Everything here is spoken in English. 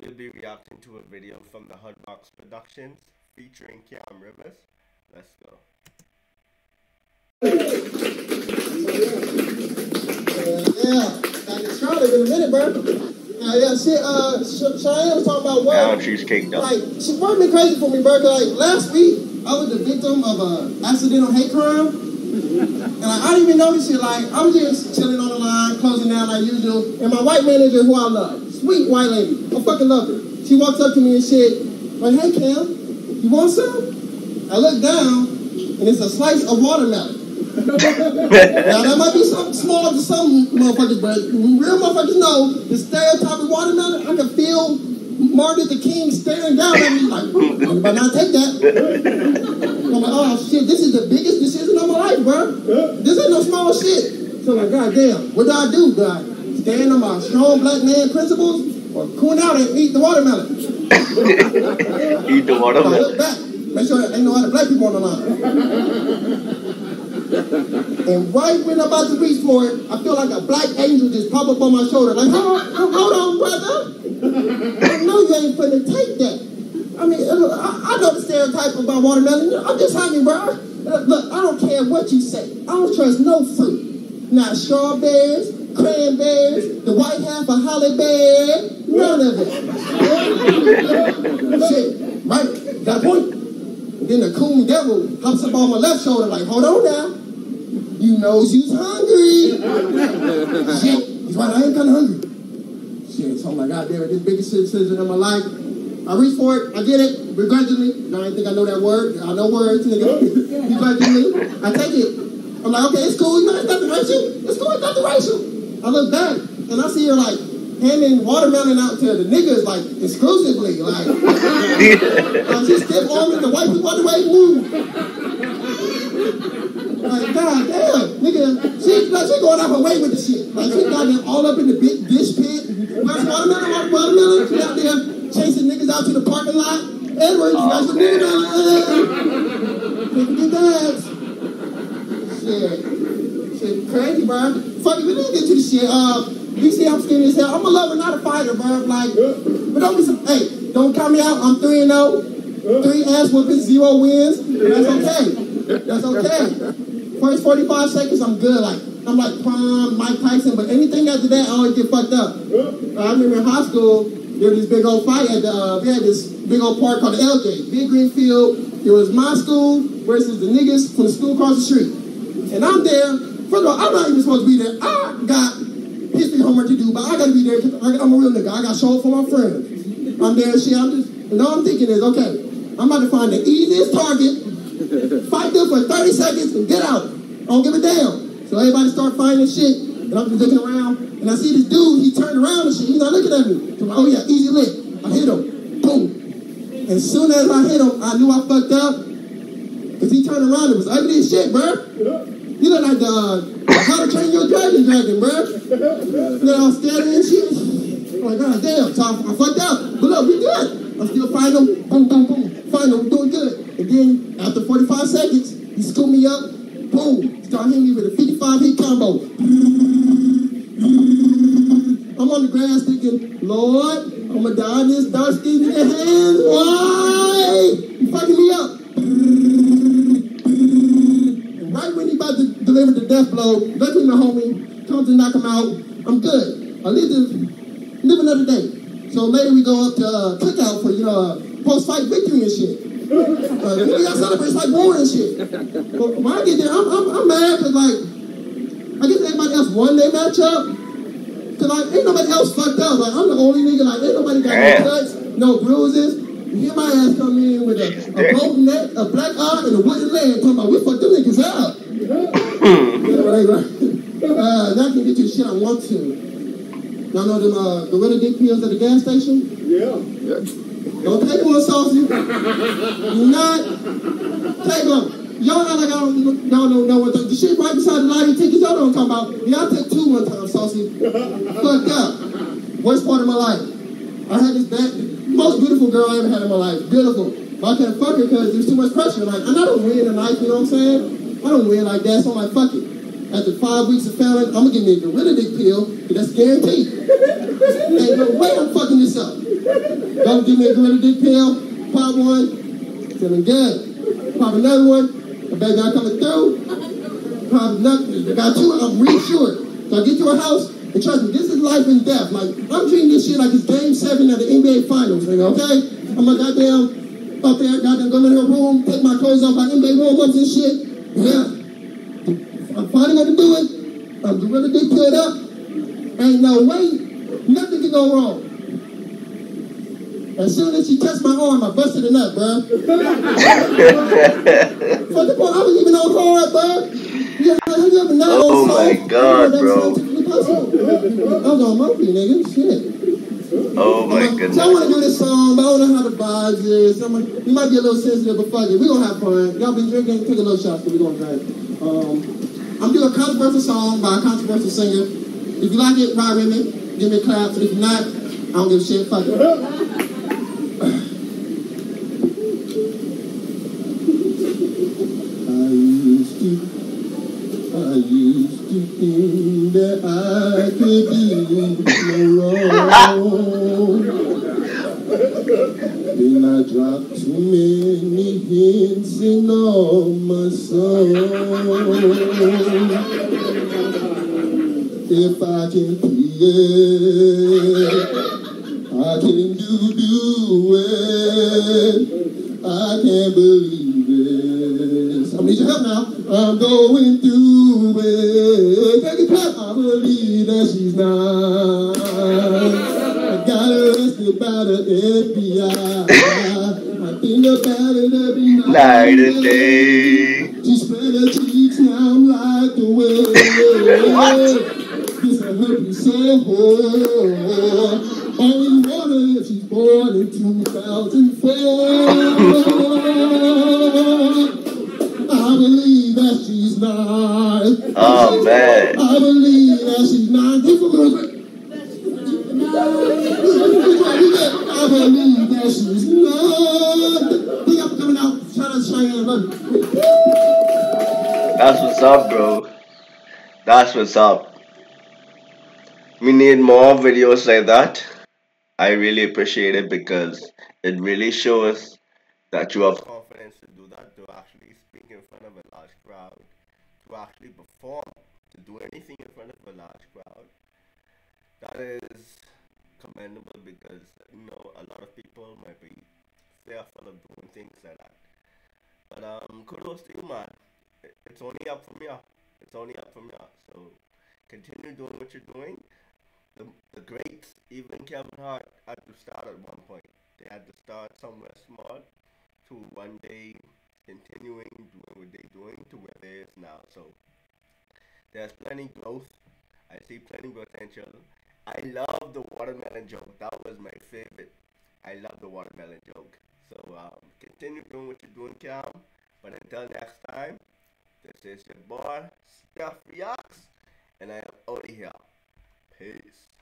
We'll be reacting to a video from the Hotbox Productions featuring Cam Rivers. Let's go. Yeah, this Charlotte in a minute, bro. Uh, yeah, shit, uh, Ch- Cheyenne was talking about work. Down cheesecake though. Like, she work been crazy for me, bro. like, last week, I was the victim of a accidental hate crime. And like, I didn't even notice shit. Like, I was just chilling on the line, closing down like usual. And my white manager, who I love, sweet white lady, I fucking love her. She walks up to me and shit, like, hey, Cam, you want some? I look down, and it's a slice of watermelon. now that might be something small to some motherfuckers, but real motherfuckers know the stereotype of watermelon. I can feel Martin Luther King staring down at me like, "You better not take that." I'm like, "Oh shit, this is the biggest decision of my life, bro. This ain't no small shit." So I'm like, God damn, what do I do? I stand on my strong black man principles or coon out and eat the watermelon? Eat the watermelon. look back, make sure there ain't no other black people on the line. And right when I'm about to reach for it, I feel like a black angel just pop up on my shoulder, like, hold, hold on, brother. I know you ain't finna take that. I mean, uh, I, I know the stereotype about watermelon. I'm just hungry, bro. Uh, Look, I don't care what you say. I don't trust no fruit. Not strawberries, cranberries, the white half of Halle Berry, none of it. Shit, right, got point. And then the coon devil hops up on my left shoulder, like, hold on now. You know you's hungry. Shit, he's right, I ain't kinda hungry. Shit, so I'm like, God damn it, this biggest decision of my life. I reach for it, I get it, begrudgingly. I didn't think I know that word. I know words, nigga. begrudgingly. I take it. I'm like, okay, it's cool, you know, it's nothing racial. It's cool, it's nothing racial. I look back and I see her like handing watermelon out to the niggas like exclusively. Like, uh, she stiff arming the white people the way move. Like, god damn, nigga, she, like, she going out her way with the shit. Like, she got them all up in the big dish pit. Where's watermelon, water- watermelon? She out there chasing niggas out to the parking lot. Edwards, you got some watermelon. Picking your bags. Shit. Shit, crazy, bro. Fuck it, we didn't get to the shit. Uh, you see I'm skinny as hell. I'm a lover, not a fighter, bro. Like, but don't be some, hey, don't count me out. I'm 3 and 0. Three ass whoopings, zero wins. That's okay. That's okay. First 45 seconds, I'm good. Like, I'm like prime Mike Tyson, but anything after that, I always get fucked up. Uh, I remember in high school, there was this big old fight at the, uh, we had this big old park called the LJ, Big Green Field. It was my school versus the niggas from the school across the street. And I'm there. First of all, I'm not even supposed to be there. I got history homework to do, but I gotta be there because I'm a real nigga. I got to show up for my friends. I'm there, and shit. I'm just, and all I'm thinking is, okay, I'm about to find the easiest target, fight them for 30 seconds, and get out. I don't give a damn. So everybody start fighting and shit, and I'm just looking around, and I see this dude. He turned around and shit. He's not looking at me. So like, oh yeah, easy lick. I hit him. Boom. As soon as I hit him, I knew I fucked up. Cause he turned around, it was ugly as shit, bro. He look like the uh, How to Train Your Dragon dragon, bro. You know, standing and shit. I'm like, god damn, so I, fucked up. But look, we good. I'm still fighting him, boom, boom, boom. Fighting him, doing good. And then after 45 seconds, he scooped me up, boom, start hitting me with a 55 hit combo. I'm on the grass thinking, Lord, I'm gonna die in this dark skin in your hands. Why? You fucking me up. And right when he to the death blow, luckily my homie comes to knock him out. I'm good. I live to live another day. So later we go up to uh, cookout for you know uh, post-fight victory and shit. Uh, we got celebrates like war and shit. But when I get there, I'm, I'm, I'm mad because like I guess everybody else won their matchup. Cause like ain't nobody else fucked up. Like I'm the only nigga. Like ain't nobody got Damn. no cuts, no bruises. You hear my ass come in with a, a golden neck, a black eye, and a wooden leg. Talking about we fucked them niggas up. Right. Uh, that can get you the shit I want to. Y'all know them uh, gorilla dick pills at the gas station? Yeah. Don't take one, Saucy. Do not take one. Y'all act like I don't, y'all don't know what the, the shit right beside the lottery tickets. Y'all don't talk about. Y'all took two one time, Saucy. Fucked up. Worst part of my life. I had this bad, most beautiful girl I ever had in my life. Beautiful. But I couldn't fuck her because there's too much pressure. Like, I'm not a win in life, you know what I'm saying? I don't win like that, so I'm like, fuck it. After five weeks of failing, I'm gonna give me a gorilla dick pill, 'cause that's guaranteed. Ain't no way I'm fucking this up. Don't give me a gorilla dick pill. Pop one. Feeling good. Pop another one. The baby not coming through. Pop another. I got two. I'm reassured. So I get to a house, and trust me, this is life and death. Like, I'm treating this shit like it's game seven of the NBA Finals, nigga, okay? I'm a goddamn up there, goddamn go in her room, take my clothes off, my NBA warm-ups and shit. Yeah. I'm finally gonna do it. I'm gorilla dick pilled up. Ain't no way. Nothing can go wrong. As soon as she touched my arm, I busted a nut, bro. Fuck the point, I was even on hard, bro. Yeah, have you ever known Oh my God, bro. I was on Murphy, nigga. Shit. Oh my So I want to do this song, but I don't know how the vibes is. Gonna- You might be a little sensitive, but fuck it. We're gonna have fun. Y'all been drinking, take a little shot, so we're gonna drink. Um, I'm doing a controversial song by a controversial singer. If you like it, ride with me. Give me a clap. But if not, I don't give a shit. Fuck it. I used to, I used to think that I could do no wrong. Then I dropped too many hints in all my songs. If I can play it, I can do do it. I can't believe it. I need your help now. I'm going through it. Take clap. I believe that she's not. I got arrested by the FBI. I think about it every night. Night and day. She spread her cheeks, now I'm like the way. This a herpes so Only wonder if she's born in 2004. I believe that she's not. Oh man. I believe that she's not. Give a little bit. I believe that she's not. Big up coming out. Shout out Cheyenne. Love. That's what's up, bro. That's what's up. We need more videos like that. I really appreciate it because it really shows that you have confidence to do that, to actually speak in front of a large crowd, to actually perform, to do anything in front of a large crowd. That is commendable because you know a lot of people might be fearful of doing things like that. But um, kudos to you, man. It's only up from here. It's only up from here. So continue doing what you're doing. The, the greats, even Kevin Hart, had to start at one point. They had to start somewhere small to one day continuing doing what they're doing to where they is now. So there's plenty growth. I see plenty potential. I love the watermelon joke. That was my favorite. I love the watermelon joke. So um, continue doing what you're doing, Cam. But until next time, this is your boy, Steff Reacts, and I am out here. Peace.